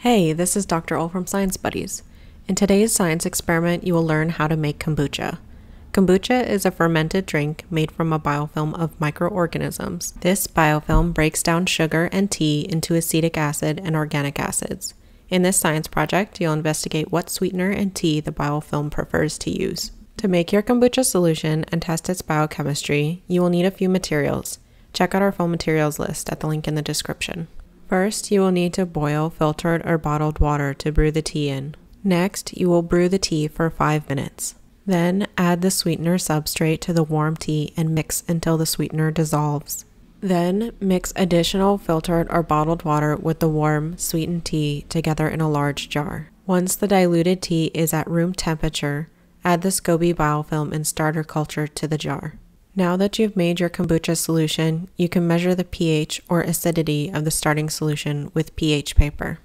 Hey, this is Dr. Ol from Science Buddies. In today's science experiment, you will learn how to make kombucha. Kombucha is a fermented drink made from a biofilm of microorganisms. This biofilm breaks down sugar and tea into acetic acid and organic acids. In this science project, you'll investigate what sweetener and tea the biofilm prefers to use. To make your kombucha solution and test its biochemistry, you will need a few materials. Check out our full materials list at the link in the description. First, you will need to boil filtered or bottled water to brew the tea in. Next, you will brew the tea for 5 minutes. Then, add the sweetener substrate to the warm tea and mix until the sweetener dissolves. Then, mix additional filtered or bottled water with the warm, sweetened tea together in a large jar. Once the diluted tea is at room temperature, add the SCOBY biofilm and starter culture to the jar. Now that you've made your kombucha solution, you can measure the pH or acidity of the starting solution with pH paper.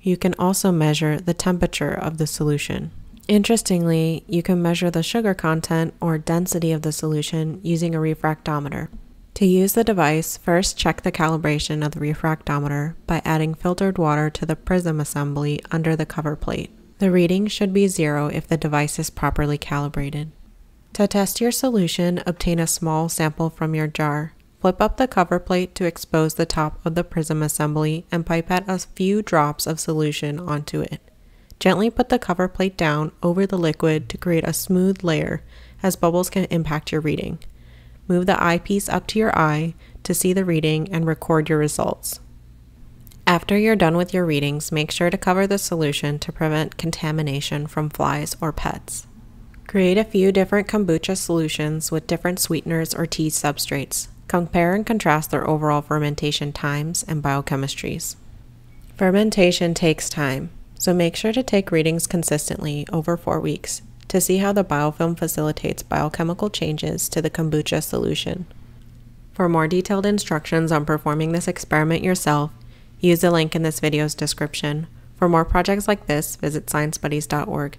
You can also measure the temperature of the solution. Interestingly, you can measure the sugar content or density of the solution using a refractometer. To use the device, first check the calibration of the refractometer by adding filtered water to the prism assembly under the cover plate. The reading should be zero if the device is properly calibrated. To test your solution, obtain a small sample from your jar. Flip up the cover plate to expose the top of the prism assembly and pipette a few drops of solution onto it. Gently put the cover plate down over the liquid to create a smooth layer as bubbles can impact your reading. Move the eyepiece up to your eye to see the reading and record your results. After you're done with your readings, make sure to cover the solution to prevent contamination from flies or pets. Create a few different kombucha solutions with different sweeteners or tea substrates. Compare and contrast their overall fermentation times and biochemistries. Fermentation takes time, so make sure to take readings consistently over four weeks to see how the biofilm facilitates biochemical changes to the kombucha solution. For more detailed instructions on performing this experiment yourself, use the link in this video's description. For more projects like this, visit sciencebuddies.org.